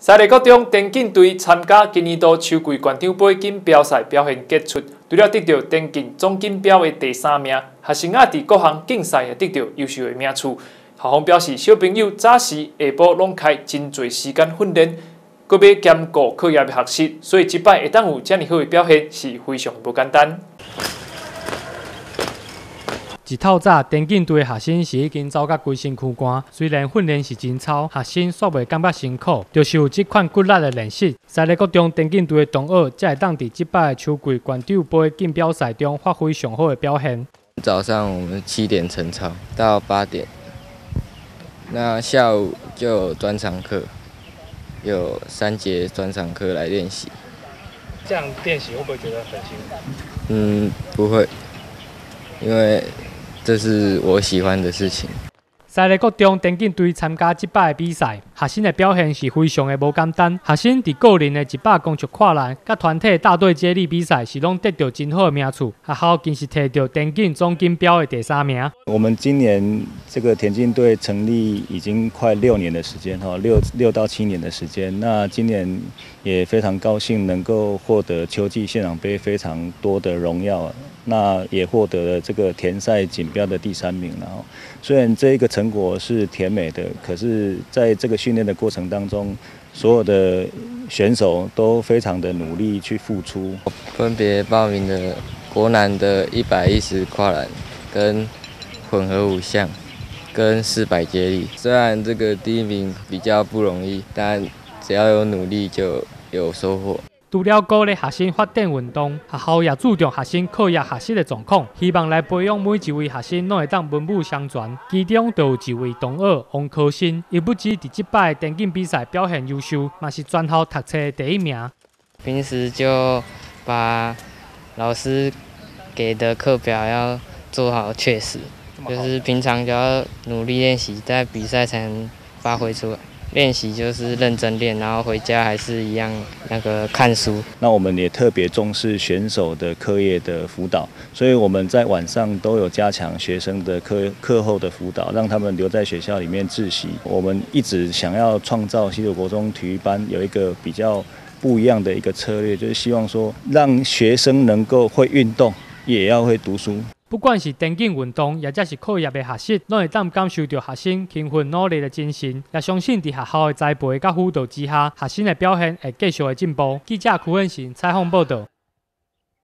赛内国中电竞队参加今年度秋季冠军杯锦标赛表现杰出，除了得到电竞总锦标的第三名，学生也伫各项竞赛也得到优秀的名次。校方表示，小朋友早时下晡拢开真侪时间训练，搁要兼顾课业的学习，所以即摆会当有遮尔好的表现是非常不简单。一透早，电竞队的学生是已经走甲规身躯干。虽然训练是真操，学生煞袂感觉辛苦，就是有这款骨力的练习。在内国中电竞队的同学，才会当伫即摆秋季冠军杯竞标赛中发挥上好的表现。早上我们七点晨操到八点，那下午就有专场课，有三节专场课来练习。这样练习会不会觉得很辛苦？嗯，不会，因为。这是我喜欢的事情。赛内国中田径队参加这摆比赛，学生的表现是非常的无简单。学生伫个人的一百公尺跨栏，甲团体大队接力比赛是拢得到真好的名次，学校更是摕到电竞总金标的第三名。我们今年这个田径队成立已经快六年的时间哈，六六到七年的时间。那今年也非常高兴能够获得秋季县长杯非常多的荣耀，那也获得了这个田赛锦标的第三名。然后虽然这一个成果是甜美的，可是在这个训练的过程当中，所有的选手都非常的努力去付出。分别报名的国男的一百一十跨栏，跟混合五项，跟四百接力。虽然这个第一名比较不容易，但只要有努力就有收获。除了鼓励学生发展运动，学校也注重学生课业学习的状况，希望来培养每一位学生拢会当文武双全。其中就有一位同学王科新，伊不止伫即摆电竞比赛表现优秀，嘛是全校读册第一名。平时就把老师给的课表要做好，确实就是平常就要努力练习，在比赛才能发挥出来。练习就是认真练，然后回家还是一样那个看书。那我们也特别重视选手的课业的辅导，所以我们在晚上都有加强学生的课课后的辅导，让他们留在学校里面自习。我们一直想要创造西九国中体育班有一个比较不一样的一个策略，就是希望说让学生能够会运动，也要会读书。不管是电竞运动，也或是课业的学习，拢会当感受到学生勤奋努力的精神。也相信伫学校的栽培甲辅导之下，学生的表现会继续的进步。记者屈恩信采访报道。